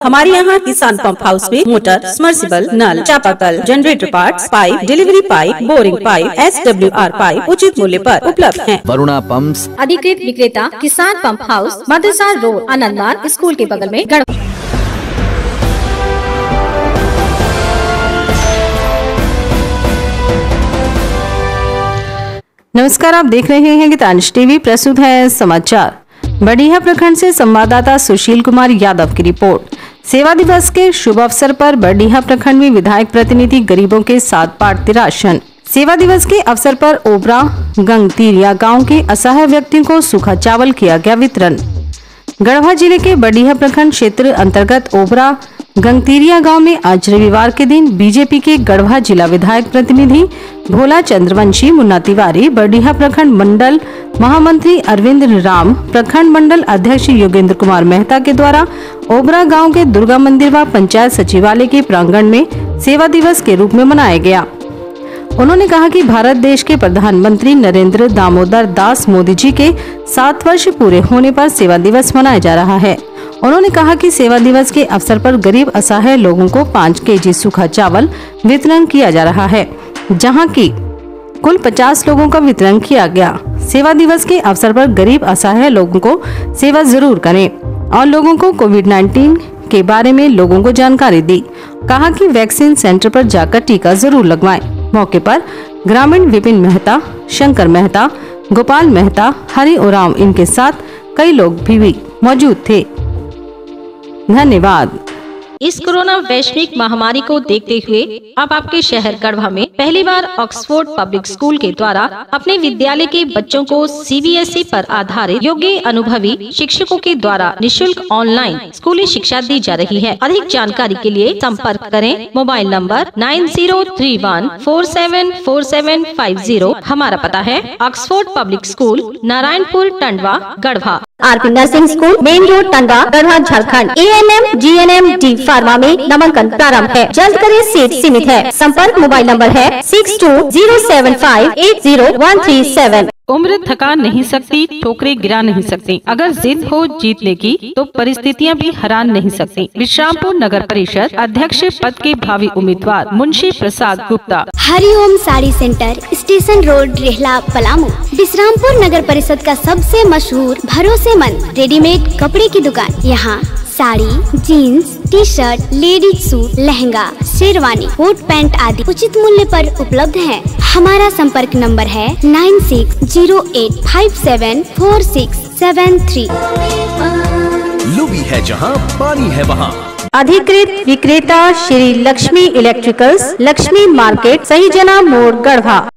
हमारे यहाँ Kisan pump house में मोटर समर्सिबल नल चापाकल generator parts, pipe delivery pipe boring pipe S W R pipe उचित मूल्य पर उपलब्ध हैं। वरुणा पंप्स अधिकृत विक्रेता Kisan pump house Madrasa road Anandman school के बगल में गढ़ नमस्कार आप देख रहे हैं गीतांश टीवी प्रस्तुत है समाचार। बढ़िया प्रखंड से संवाददाता सुशील कुमार यादव की रिपोर्ट। सेवा दिवस के शुभ अवसर पर बरडीहा प्रखंड में विधायक प्रतिनिधि गरीबों के साथ बांटते राशन। सेवा दिवस के अवसर पर ओबरा, गंगतीरिया गाँव के असहाय व्यक्तियों को सूखा चावल किया गया वितरण। गढ़वा ज़िले के बडीहा प्रखंड क्षेत्र अंतर्गत ओबरा, गंगतीरिया गाँव में आज रविवार के दिन बीजेपी के गढ़वा जिला विधायक प्रतिनिधि भोला चंद्रवंशी मुन्ना तिवारी बढ़िया प्रखंड मंडल महामंत्री अरविंद राम, प्रखंड मंडल अध्यक्ष योगेंद्र कुमार मेहता के द्वारा ओबरा गाँव के दुर्गा मंदिर व पंचायत सचिवालय के प्रांगण में सेवा दिवस के रूप में मनाया गया। उन्होंने कहा कि भारत देश के प्रधानमंत्री नरेंद्र दामोदर दास मोदी जी के सात वर्ष पूरे होने पर सेवा दिवस मनाया जा रहा है। उन्होंने कहा कि सेवा दिवस के अवसर पर गरीब असहाय लोगों को पाँच के सूखा चावल वितरण किया जा रहा है। जहाँ की कुल 50 लोगों का वितरण किया गया। सेवा दिवस के अवसर पर गरीब असहाय लोगों को सेवा ज़रूर करें और लोगों को कोविड 19 के बारे में लोगों को जानकारी दी। कहा कि वैक्सीन सेंटर पर जाकर टीका ज़रूर लगवाएँ। मौके पर ग्रामीण विपिन मेहता, शंकर मेहता, गोपाल मेहता, हरि ओराम इनके साथ कई लोग भी मौजूद थे। धन्यवाद। इस कोरोना वैश्विक महामारी को देखते हुए अब आपके शहर गढ़वा में पहली बार ऑक्सफोर्ड पब्लिक स्कूल के द्वारा अपने विद्यालय के बच्चों को सीबीएसई पर आधारित योग्य अनुभवी शिक्षकों के द्वारा निशुल्क ऑनलाइन स्कूली शिक्षा दी जा रही है। अधिक जानकारी के लिए संपर्क करें mobile number nine zero three one four seven four seven five zero. हमारा पता है Oxford public school Narayanpur, Tandwa, Garhwa. RP nursing school, main road, Tanda, Garhwa, Jharkhand. A N M G N M D pharma में नामांकन प्रारंभ है। जल्द करें seat सीमित है। संपर्क मोबाइल नंबर है six two zero seven five eight zero one three seven उम्र थका नहीं सकती, ठोकरे गिरा नहीं सकती। अगर जिद हो जीतने की तो परिस्थितियाँ भी हरा नहीं सकती। विश्रामपुर नगर परिषद अध्यक्ष पद के भावी उम्मीदवार Munshi Prasad Gupta. Hariom sari centre, station road, Rehla, Palamu. Vishrampur नगर परिषद का सबसे मशहूर, भरोसेमंद, रेडीमेड कपड़े की दुकान। यहाँ sari, jeans T shirt ladies suit lehenga sherwani coat pant आदि उचित मूल्य पर उपलब्ध है। हमारा संपर्क नंबर है nine six zero eight five seven four six seven three. लुबी है जहाँ पानी है वहाँ। अधिकृत विक्रेता श्री लक्ष्मी इलेक्ट्रिकल्स लक्ष्मी मार्केट सही जना मोड़ गढ़वा।